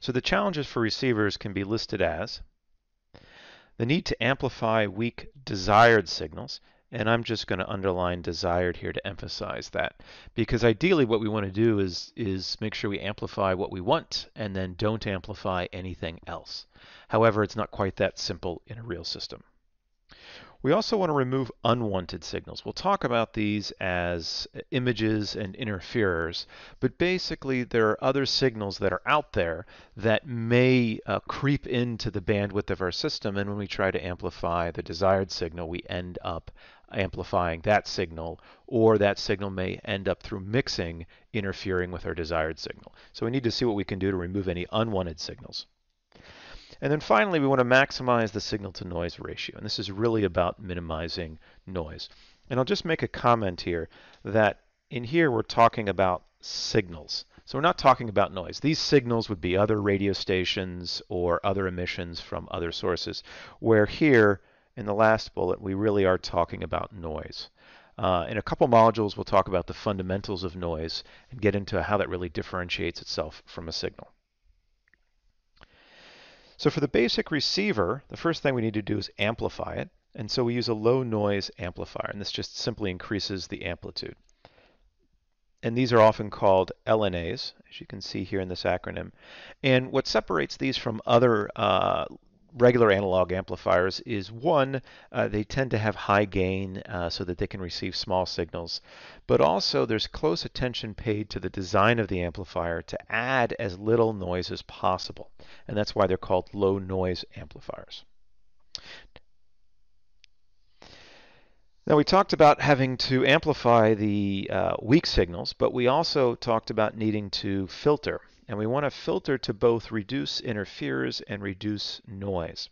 So the challenges for receivers can be listed as the need to amplify weak desired signals, and I'm just going to underline desired here to emphasize that. Because ideally what we want to do is, is make sure we amplify what we want and then don't amplify anything else. However, it's not quite that simple in a real system. We also want to remove unwanted signals. We'll talk about these as images and interferers, but basically there are other signals that are out there that may uh, creep into the bandwidth of our system, and when we try to amplify the desired signal, we end up amplifying that signal, or that signal may end up through mixing interfering with our desired signal. So we need to see what we can do to remove any unwanted signals. And then finally, we want to maximize the signal to noise ratio. And this is really about minimizing noise. And I'll just make a comment here that in here we're talking about signals. So we're not talking about noise. These signals would be other radio stations or other emissions from other sources, where here in the last bullet we really are talking about noise. Uh, in a couple modules we'll talk about the fundamentals of noise and get into how that really differentiates itself from a signal. So for the basic receiver, the first thing we need to do is amplify it. And so we use a low noise amplifier, and this just simply increases the amplitude. And these are often called LNAs, as you can see here in this acronym. And what separates these from other uh, regular analog amplifiers is one, uh, they tend to have high gain uh, so that they can receive small signals, but also there's close attention paid to the design of the amplifier to add as little noise as possible, and that's why they're called low noise amplifiers. Now we talked about having to amplify the uh, weak signals, but we also talked about needing to filter and we want to filter to both reduce interferes and reduce noise.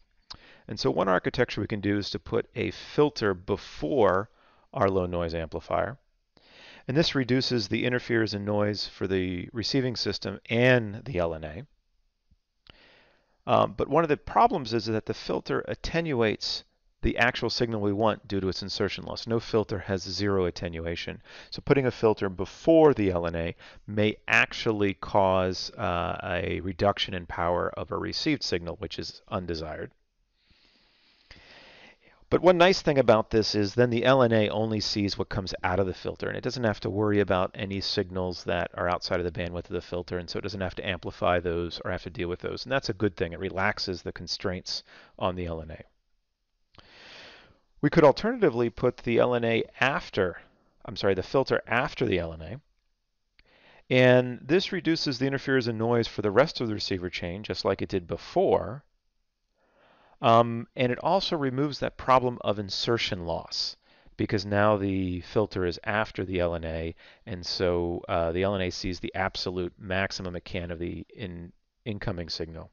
And so one architecture we can do is to put a filter before our low noise amplifier. And this reduces the interferes and noise for the receiving system and the LNA. Um, but one of the problems is that the filter attenuates the actual signal we want due to its insertion loss. No filter has zero attenuation. So putting a filter before the LNA may actually cause uh, a reduction in power of a received signal, which is undesired. But one nice thing about this is then the LNA only sees what comes out of the filter, and it doesn't have to worry about any signals that are outside of the bandwidth of the filter, and so it doesn't have to amplify those or have to deal with those. And that's a good thing. It relaxes the constraints on the LNA. We could alternatively put the LNA after, I'm sorry, the filter after the LNA. And this reduces the interference and noise for the rest of the receiver chain, just like it did before. Um, and it also removes that problem of insertion loss because now the filter is after the LNA, and so uh, the LNA sees the absolute maximum it can of the in, incoming signal.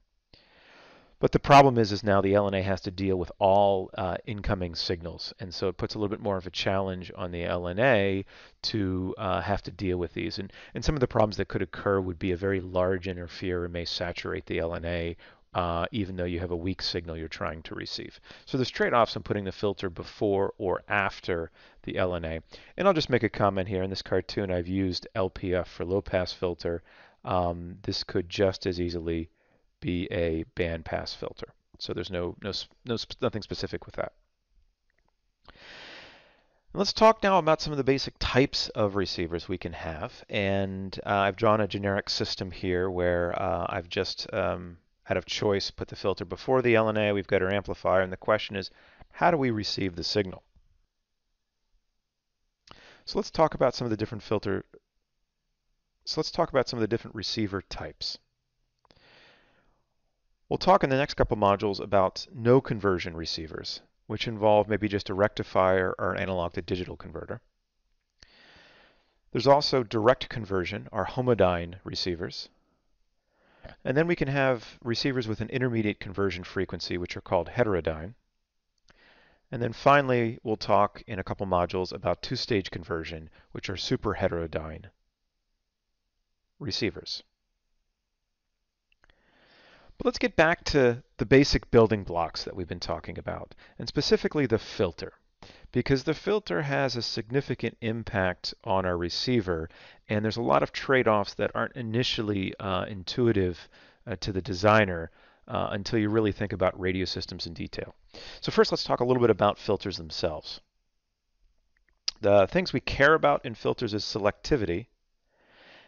But the problem is, is now the LNA has to deal with all uh, incoming signals, and so it puts a little bit more of a challenge on the LNA to uh, have to deal with these. And, and some of the problems that could occur would be a very large interferer may saturate the LNA, uh, even though you have a weak signal you're trying to receive. So there's trade-offs in putting the filter before or after the LNA. And I'll just make a comment here. In this cartoon, I've used LPF for low-pass filter. Um, this could just as easily be a bandpass filter. So there's no, no, no nothing specific with that. Let's talk now about some of the basic types of receivers we can have. And uh, I've drawn a generic system here where uh, I've just, um, out of choice, put the filter before the LNA. We've got our amplifier. And the question is, how do we receive the signal? So let's talk about some of the different filter. So let's talk about some of the different receiver types. We'll talk in the next couple modules about no conversion receivers, which involve maybe just a rectifier or an analog to digital converter. There's also direct conversion, our homodyne receivers. And then we can have receivers with an intermediate conversion frequency, which are called heterodyne. And then finally, we'll talk in a couple modules about two-stage conversion, which are super heterodyne receivers. But let's get back to the basic building blocks that we've been talking about, and specifically the filter. Because the filter has a significant impact on our receiver, and there's a lot of trade-offs that aren't initially uh, intuitive uh, to the designer uh, until you really think about radio systems in detail. So first let's talk a little bit about filters themselves. The things we care about in filters is selectivity,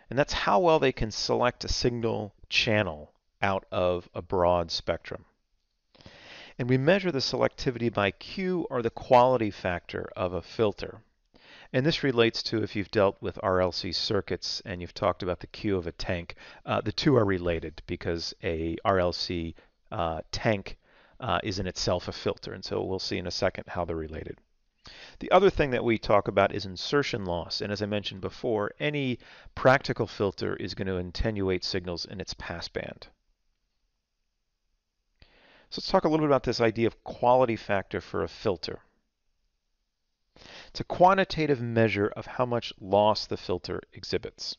and that's how well they can select a signal channel out of a broad spectrum. And we measure the selectivity by Q or the quality factor of a filter. And this relates to if you've dealt with RLC circuits and you've talked about the Q of a tank. Uh, the two are related because a RLC uh, tank uh, is in itself a filter. And so we'll see in a second how they're related. The other thing that we talk about is insertion loss. And as I mentioned before, any practical filter is going to attenuate signals in its passband. So let's talk a little bit about this idea of quality factor for a filter. It's a quantitative measure of how much loss the filter exhibits.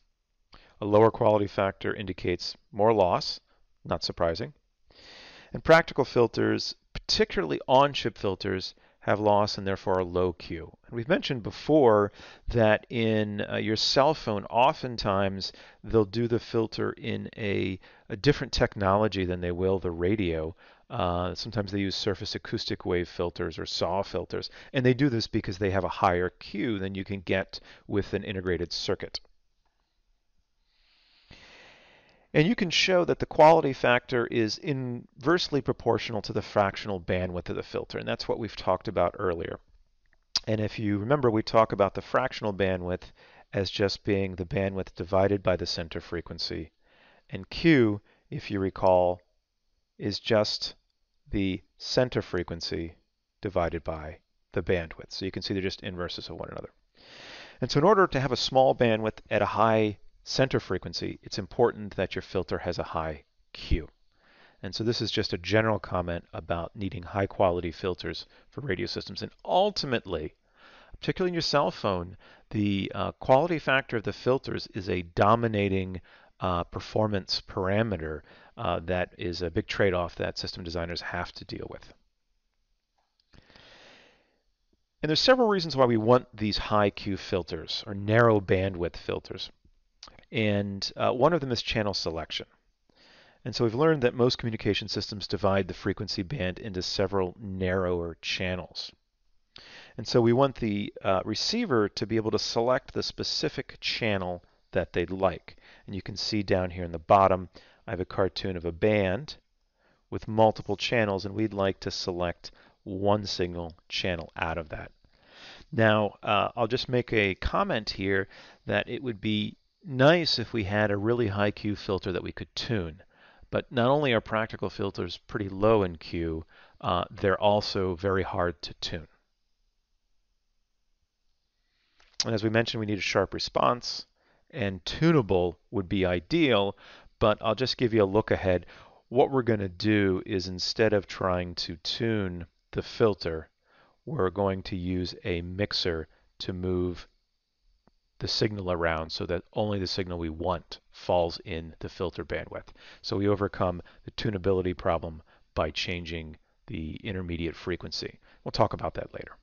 A lower quality factor indicates more loss, not surprising. And practical filters, particularly on-chip filters, have loss and therefore a low Q. And we've mentioned before that in uh, your cell phone, oftentimes they'll do the filter in a, a different technology than they will the radio. Uh, sometimes they use surface acoustic wave filters or SAW filters, and they do this because they have a higher Q than you can get with an integrated circuit. And you can show that the quality factor is inversely proportional to the fractional bandwidth of the filter, and that's what we've talked about earlier. And if you remember, we talk about the fractional bandwidth as just being the bandwidth divided by the center frequency. And Q, if you recall, is just the center frequency divided by the bandwidth. So you can see they're just inverses of one another. And so in order to have a small bandwidth at a high center frequency, it's important that your filter has a high Q. And so this is just a general comment about needing high quality filters for radio systems. And ultimately, particularly in your cell phone, the uh, quality factor of the filters is a dominating uh, performance parameter uh, that is a big trade-off that system designers have to deal with. And there's several reasons why we want these high Q filters or narrow bandwidth filters. And uh, one of them is channel selection. And so we've learned that most communication systems divide the frequency band into several narrower channels. And so we want the uh, receiver to be able to select the specific channel that they'd like. And you can see down here in the bottom, I have a cartoon of a band with multiple channels, and we'd like to select one single channel out of that. Now, uh, I'll just make a comment here that it would be nice if we had a really high Q filter that we could tune. But not only are practical filters pretty low in Q, uh, they're also very hard to tune. And as we mentioned, we need a sharp response, and tunable would be ideal, but I'll just give you a look ahead. What we're going to do is instead of trying to tune the filter, we're going to use a mixer to move the signal around so that only the signal we want falls in the filter bandwidth. So we overcome the tunability problem by changing the intermediate frequency. We'll talk about that later.